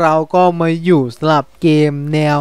เราก็มาอยู่สลับเกมแนว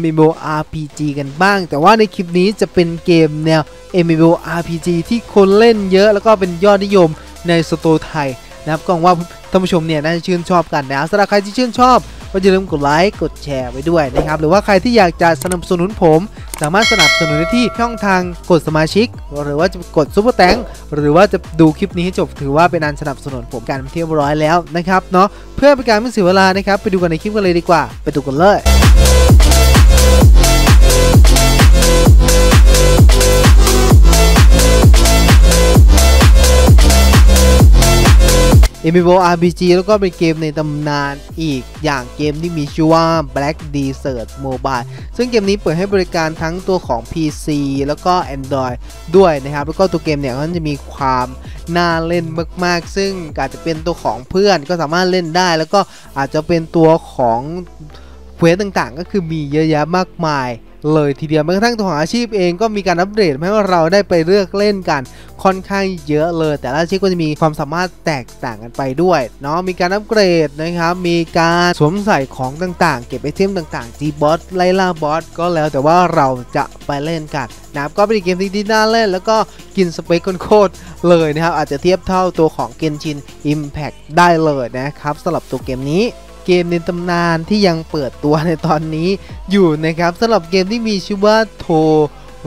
MMORPG กันบ้าง แต่ว่าในคลิปนี้จะเป็นเกมแนว MMORPG ที่คนเล่นเยอะแล้วก็เป็นยอดนิยมในสตูไทยนะครับก็หวังว่าท่านผู้ชมเนี่ยน่าจะชื่นชอบกันนะสำหรับใครที่ชื่นชอบ ก็อย่าลืมกดไลค์กดแชร์ไว้ด้วยนะครับหรือว่าใครที่อยากจะสนับสนุนผม สามารถสนับสนุนได้ที่ช่องทางกดสมาชิก หรือว่าจะกดซุปเปอร์แตงหรือว่าจะดูคลิปนี้ให้จบถือว่าเป็นการสนับสนุนผมการเที่ยวร้อยแล้วนะครับเนาะเพื่อเป็นการไม่เสียเวลานะครับไปดูกันในคลิปกันเลยดีกว่า ไปดูกันเลย MMO RPG แล้วก็เป็นเกมในตำนานอีกอย่างเกมที่มีชื่อว่า Black Desert Mobile ซึ่งเกมนี้เปิดให้บริการทั้งตัวของ PC แล้วก็ Android ด้วยนะครับ แล้วก็ตัวเกมเนี่ยมันจะมีความน่าเล่นมาก ๆ ซึ่งอาจจะเป็นตัวของเพื่อนก็สามารถเล่นได้ แล้วก็อาจจะเป็นตัวของเควสต์ต่างๆ ก็คือมีเยอะแยะมากมาย เลยทีเดียวแม้กระทั่งตัวของอาชีพเองก็มีการอัปเดตให้ว่าเราได้ไปเลือกเล่นกันค่อนข้างเยอะเลย แต่ละอาชีพก็จะมีความสามารถแตกต่างกันไปด้วยเนาะมีการอัปเกรดนะครับมีการสวมใส่ของต่างๆ เก็บไอเทมต่างๆ ตีบอส ไล่ล่าบอสก็แล้วแต่ว่าเราจะไปเล่นกันนะครับก็เป็นเกมที่น่าเล่น แล้วก็กินสเปคโคตรเลยนะครับอาจจะเทียบเท่าตัวของ Genshin Impact ได้เลยนะครับสำหรับตัวเกมนี้ เกมในตำนานที่ยังเปิดตัวในตอนนี้อยู่นะครับสำหรับเกมที่มีชื่อว่าโท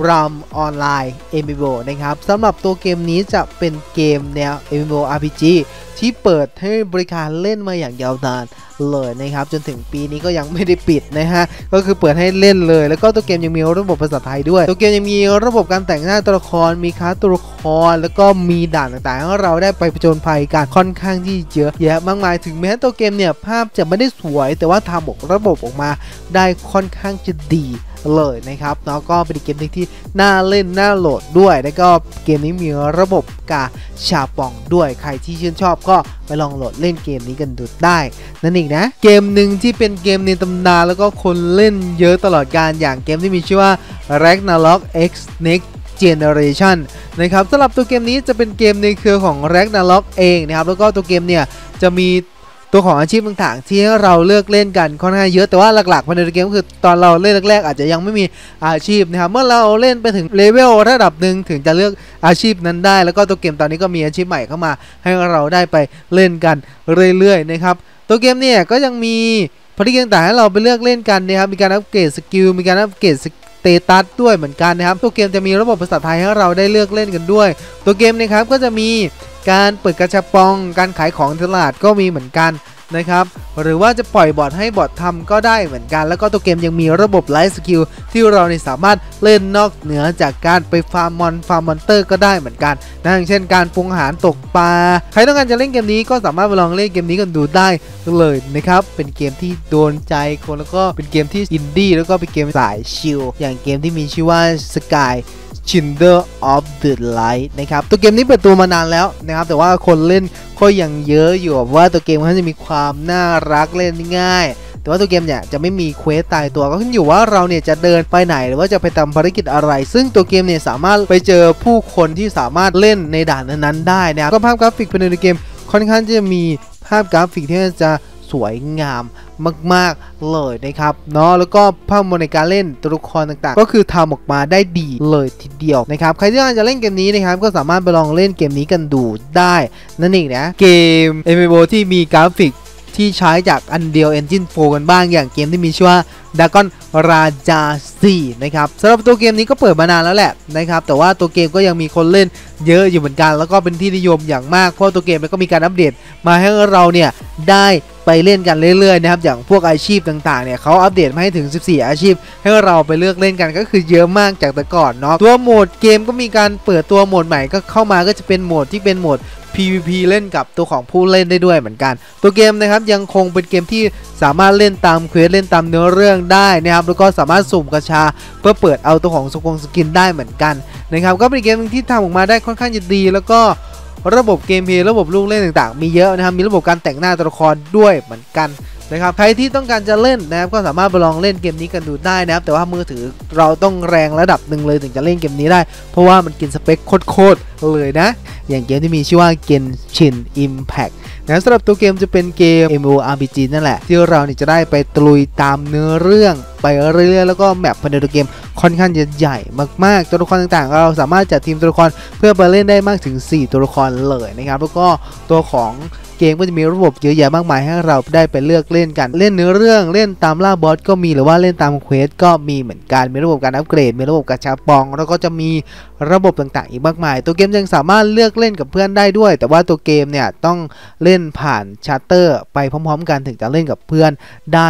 รัมออนไลน์ MMO นะครับสำหรับตัวเกมนี้จะเป็นเกมแนว MMO RPG ที่เปิดให้บริการเล่นมาอย่างยาวนานเลยนะครับ จนถึงปีนี้ก็ยังไม่ได้ปิดนะฮะ ก็คือเปิดให้เล่นเลย แล้วก็ตัวเกมยังมีระบบภาษาไทยด้วย ตัวเกมยังมีระบบการแต่งหน้าตัวละครมีคาตัวละค ร แล้วก็มีด่านต่างๆให้เราได้ไปผจญภัยกันค่อนข้างที่เยอะแยะมากมายถึงแม้ตัวเกมเนี่ยภาพจะไม่ได้สวย แต่ว่าทำออกระบบออกมาได้ค่อนข้างจะดีเลยนะครับแล้วก็เป็นเกมที่น่าเล่นน่าโหลดด้วย แล้วก็เกมนี้มีระบบกาชาปองด้วยใครที่ชื่นชอบก็ไปลองโหลดเล่นเกมนี้กันดูได้ นั่นเองนะ เกมหนึ่งที่เป็นเกมในตำนานแล้วก็คนเล่นเยอะตลอดการอย่างเกมที่มีชื่อว่า Ragnarok X Next Generation นะครับสำหรับตัวเกมนี้จะเป็นเกมในเครือของ Ragnarok เองนะครับแล้วก็ตัวเกมเนี่ยจะมีตัวของอาชีพต่างๆ ที่เราเลือกเล่นกันค่อนข้างเยอะแต่ว่าหลักๆภายในเกมก็คือตอนเราเล่นแรกๆ อาจจะยังไม่มีอาชีพนะครับเมื่อเราเล่นไปถึงเลเวลระดับหนึ่งถึงจะเลือกอาชีพนั้นได้ แล้วก็ตัวเกมตอนนี้ก็มีอาชีพใหม่เข้ามา ให้เราได้ไปเล่นกันเรื่อยๆนะครับตัวเกมเนี่ยก็ยังมีภารกิจต่างๆให้เราไปเลือกเล่นกันนะครับมีการอัปเกรด skill มีการอัปเกรด status ด้วยเหมือนกันนะครับ ตัวเกมจะมีระบบภาษาไทยให้เราได้เลือกเล่นกันด้วย ตัวเกมนะครับก็จะมีการเปิดกระชับปอง การขายของตลาดก็มีเหมือนกัน นะครับหรือว่าจะปล่อย bot ให้ bot ทำก็ได้เหมือนกัน แล้วก็ตัวเกมยังมีระบบ life skill ที่เราในสามารถเล่นนอกเหนือจากการไปฟาร์มมอนฟาร์ม monster ก็ได้เหมือนกันนะอย่างเช่นการปรุงอาหารตกปลาใครต้องการจะเล่นเกมนี้ก็สามารถไปลองเล่นเกมนี้กันดูได้เลยนะครับเป็นเกมที่โดนใจคนแล้วก็เป็นเกมที่อินดี้แล้วก็เป็นเกมสายชิลอย่างเกมที่มีชื่อว่า Sky Children of the Light นะครับตัวเกมนี้เปิดตัวมานานแล้วนะครับแต่ว่าคนเล่นก็ยังเยอะอยู่ว่าตัวเกมมันจะมีความน่ารักเล่นง่ายแต่ว่าตัวเกมเนี่ยจะไม่มี quest ตายตัวก็ขึ้นอยู่ว่าเราเนี่ยจะเดินไปไหนหรือว่าจะไปทำภารกิจอะไร ซึ่งตัวเกมเนี่ยสามารถไปเจอผู้คนที่สามารถเล่นในด่านนั้นๆได้นะครับก็ภาพกราฟิกภายในเกมค่อนข้างจะมีภาพกราฟิกที่จะ สวยงามมาก ๆ เลยนะครับเนาะแล้วก็ภาพมในการเล่นตัวละครต่างๆ ก็คือทำออกมาได้ดีเลยทีเดียวนะครับใครที่อยากจะเล่นเกมนี้นะครับก็สามารถไปลองเล่นเกมนี้กันดูได้นั่นเองนะเกม MMO ที่มีกราฟิกที่ใช้จาก Unreal Engine 4 กันบ้างอย่างเกมที่มีชื่อว่า Dragon Raja 4 นะครับสำหรับตัวเกมนี้ก็เปิดมานานแล้วแหละนะครับแต่ว่าตัวเกมก็ยังมีคนเล่นเยอะอยู่เหมือนกัน แล้วก็เป็นที่นิยมอย่างมาก เพราะตัวเกมมันก็มีการอัปเดตมาให้เราเนี่ยได้ ไปเล่นกันเรื่อยๆนะครับอย่างพวกอาชีพต่างๆเนี่ยเขาอัปเดตมาให้ถึง 14 อาชีพ ให้เราไปเลือกเล่นกันก็คือเยอะมากจากแต่ก่อนเนาะตัวโหมดเกมก็มีการเปิดตัวโหมดใหม่ก็เข้ามาก็จะเป็นโหมดที่เป็นโหมด PVP เล่นกับตัวของผู้เล่นได้ด้วยเหมือนกัน ตัวเกมนะครับยังคงเป็นเกมที่สามารถเล่นตามเควสเล่นตามเนื้อเรื่องได้นะครับแล้วก็สามารถสุ่มกระชา เพื่อเปิดเอาตัวของสกงสกินได้เหมือนกันนะครับก็เป็นเกมที่ทำออกมาได้ค่อนข้างจะดี แล้วก็ ระบบ gameplay ระบบลูกเล่นต่างๆ มีเยอะนะครับมีระบบการแต่งหน้าตัวละครด้วยเหมือนกัน นะครับใครที่ต้องการจะเล่นนะครับก็สามารถไปลองเล่นเกมนี้กันดูได้นะครับแต่ว่ามือถือเราต้องแรงระดับหนึ่งเลยถึงจะเล่นเกมนี้ได้ เพราะว่ามันกินสเปคโคตรเลยนะ อย่างเกมที่มีชื่อว่า Genshin Impact นะสำหรับตัวเกมจะเป็นเกม MMORPG นั่นแหละ ที่เราเนี่ยจะได้ไปตะลุยตามเนื้อเรื่องไปเรื่อยๆแล้วก็ map ภายในตัวเกมค่อนข้างจะใหญ่มากๆ ตัวละครต่างๆ เราสามารถจัดทีมตัวละครเพื่อไปเล่นได้มากถึง 4 ตัวละครเลยนะครับแล้วก็ตัวของ เกมก็จะมีระบบเยอะแยะมากมายให้เราได้ไปเลือกเล่นกันเล่นเนื้อเรื่องเล่นตามล่า boss ก็มีหรือว่าเล่นตาม quest ก็มีเหมือนกันมีระบบการอัปเกรดมีระบบกาชาปอง แล้วก็จะมีระบบต่างๆ อีกมากมาย ตัวเกมยังสามารถเลือกเล่นกับเพื่อนได้ด้วย แต่ว่าตัวเกมเนี่ยต้องเล่นผ่าน chapter ไปพร้อม ๆ กันถึงจะเล่นกับเพื่อนได้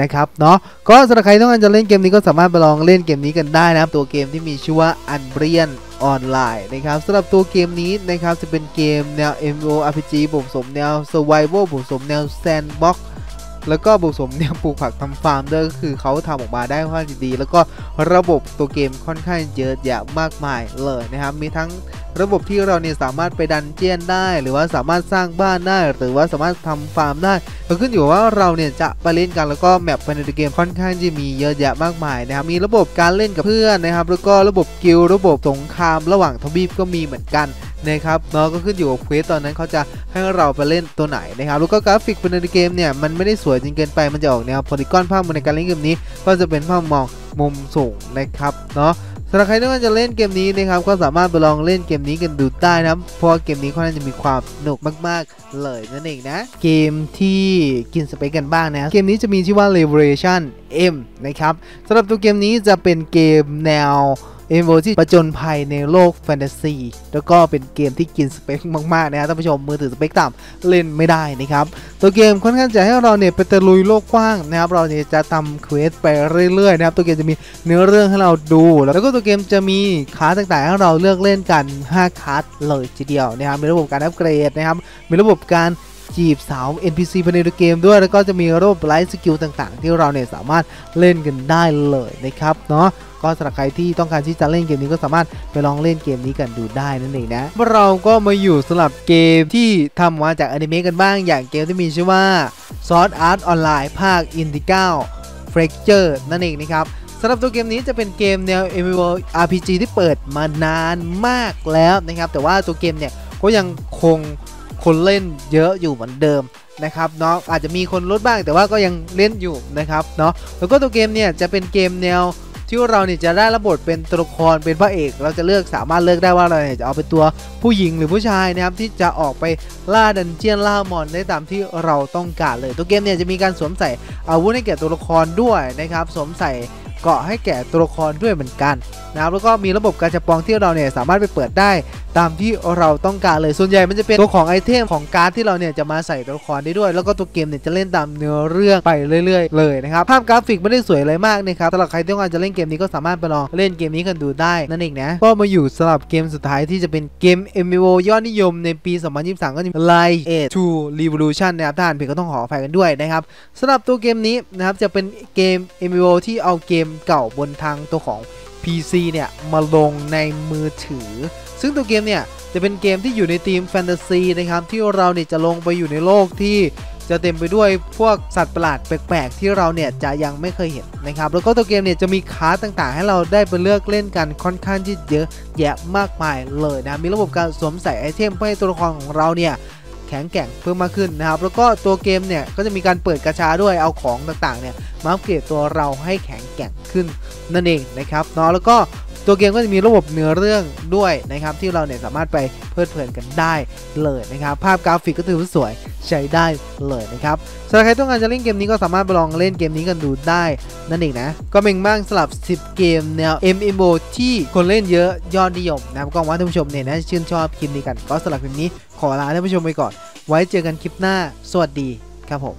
นะครับเนาะก็สำหรับใครต้องการจะเล่นเกมนี้ก็สามารถไปลองเล่นเกมนี้กันได้นะครับตัวเกมที่มีชื่อว่า Unreal ออนไลน์นะครับสำหรับตัวเกมนี้นะครับจะเป็นเกมแนว MMORPG ผสมแนว Survival ผสมแนว Sandbox แล้วก็ผสมแนวปลูกผักทำฟาร์มด้วยก็คือเขาทำออกมาได้ค่อนข้างดี แล้วก็ระบบตัวเกมค่อนข้างเยอะแยะมากมายเลยนะครับ มีทั้งระบบที่เราเนี่ยสามารถไปดันเจียนได้ หรือว่าสามารถสร้างบ้านได้ หรือว่าสามารถทำฟาร์มได้ก็ขึ้นอยู่ว่าเราเนี่ยจะไปเล่นกันแล้วก็ map ภายในเกมค่อนข้างจะมีเยอะแยะมากมายนะครับ มีระบบการเล่นกับเพื่อนนะครับ แล้วก็ระบบกิลระบบสงครามระหว่างทวีปก็มีเหมือนกัน นะครับเนาะก็ขึ้นอยู่กับ quest ตอนนั้นเขาจะให้เราไปเล่นตัวไหนนะครับแล้วก็กราฟิกภายในเกมเนี่ยมันไม่ได้สวยจนเกินไปมันจะออกแนว polygon ภาพในการเล่นเกมนี้ ก็จะเป็นภาพมองมุมสูงนะครับเนาะสำหรับใครที่ว่าจะเล่นเกมนี้นะครับก็สามารถไปลองเล่นเกมนี้กันดูได้นะเพราะเกมนี้ค่อนข้างจะมีความสนุกมาก ๆ เลยนั่นเองนะ เกมที่กินสเปคกันบ้างนะเกมนี้จะมีชื่อว่า Revelation M นะครับสำหรับตัวเกมนี้จะเป็นเกมแนว MMO ที่ผจญภัยในโลกแฟนตาซีแล้วก็เป็นเกมที่กินสเปคมากๆนะครับท่านผู้ชมมือถือสเปคต่ำเล่นไม่ได้นะครับตัวเกมค่อนข้างจะให้เราเนี่ยไปตะลุยโลกกว้างนะครับเราเนี่ยจะทำ quest ไปเรื่อยๆนะครับตัวเกมจะมีเนื้อเรื่องให้เราดู แล้วก็ตัวเกมจะมีคาร์ต่างๆให้เราเลือกเล่นกัน 5คาร์ดเลยทีเดียวนะครับมีระบบการอัปเกรดนะครับมีระบบการ จีบสาว NPC ภายในเกมด้วยแล้วก็จะมีระบบ life skill ต่างๆ ที่เราเนี่ยสามารถเล่นกันได้เลยนะครับเนาะก็สำหรับใครที่ต้องการที่จะเล่นเกมนี้ก็สามารถไปลองเล่นเกมนี้กันดูได้นั่นเองนะเราก็มาอยู่สำหรับเกมที่ทำมาจากอนิเมะกันบ้างอย่างเกมที่มีชื่อว่า Sword Art Online ภาค Integral Fracture นั่นเองนะครับสำหรับตัวเกมนี้จะเป็นเกมแนว MMORPG ที่เปิดมานานมากแล้วนะครับ แต่ว่าตัวเกมเนี่ยก็ยังคง คนเล่นเยอะอยู่เหมือนเดิมนะครับเนาะอาจจะมีคนลดบ้างแต่ว่าก็ยังเล่นอยู่นะครับเนาะแล้วก็ตัวเกมเนี่ยจะเป็นเกมแนวที่เราเนี่ยจะได้ระบบเป็นตัวละครเป็นพระเอก เราจะเลือกสามารถเลือกได้ว่าเราเนี่ยจะเอาเป็นตัวผู้หญิงหรือผู้ชายนะครับที่จะออกไปล่าดันเจียนล่ามอนได้ตามที่เราต้องการเลย ตัวเกมเนี่ยจะมีการสวมใส่อาวุธให้แก่ตัวละครด้วยนะครับสวมใส่เกราะให้แก่ตัวละครด้วยเหมือนกันนะครับแล้วก็มีระบบการจับปองที่เราเนี่ยสามารถไปเปิดได้ ตามที่เราต้องการเลยส่วนใหญ่มันจะเป็นตัวของ item ของการ์ดที่เราเนี่ยจะมาใส่ตัวละครได้ด้วย แล้วก็ตัวเกมเนี่ยจะเล่นตามเนื้อเรื่องไปเรื่อย ๆ เลยนะครับภาพกราฟิกไม่ได้สวยอะไรมากนะครับสำหรับใครที่ต้องการจะเล่นเกมนี้ก็สามารถไปลองเล่นเกมนี้กันดูได้นั่นเองนะก็มาอยู่สำหรับเกมสุดท้ายที่จะเป็นเกม MMO ยอดนิยมในปี 2023 ก็จะมี Lineage 2 Revolution นะครับถ้าอ่านผิดก็ต้องขออภัยกันด้วยนะครับสำหรับตัวเกมนี้นะครับจะเป็นเกม MMO ที่เอาเกมเก่าบนทางตัวของ PC เนี่ยมาลงในมือถือ ซึ่งตัวเกมเนี่ยจะเป็นเกมที่อยู่ในธีมแฟนตาซีนะครับที่เราเนี่ยจะลงไปอยู่ในโลกที่จะเต็มไปด้วยพวกสัตว์ประหลาดแปลกๆ ที่เราเนี่ยจะยังไม่เคยเห็นนะครับ แล้วก็ตัวเกมเนี่ยจะมีคาร์ต่างๆ ให้เราได้ไปเลือกเล่นกันค่อนข้างที่เยอะแยะมากมายเลยนะ มีระบบการสวมใส่ item เพื่อให้ตัวละครของเราเนี่ย แข็งแกร่งเพิ่มมากขึ้นนะครับ แล้วก็ตัวเกมเนี่ยก็จะมีการเปิดกระชาด้วยเอาของต่างๆเนี่ยมาอัปเกรดตัวเราให้แข็งแกร่งขึ้นนั่นเองนะครับเนาะแล้วก็ ตัวเกมก็จะมีระบบเนื้อเรื่องด้วยนะครับที่เราเนี่ยสามารถไปเพลิดเพลินกันได้เลยนะครับ ภาพกราฟิกก็ถือว่าสวยใช้ได้เลยนะครับสำหรับใครต้องการจะเล่นเกมนี้ก็สามารถไปลองเล่นเกมนี้กันดูได้นั่นเองนะ ก็เป็นบ้างสำหรับ 10 เกมแนว MMO ที่คนเล่นเยอะยอดนิยมนะครับก็หวังว่าท่านผู้ชมเนี่ยนะชื่นชอบคลิปนี้กัน ก็สำหรับคลิปนี้ขอลาท่านผู้ชมไปก่อน ไว้เจอกันคลิปหน้า สวัสดีครับผม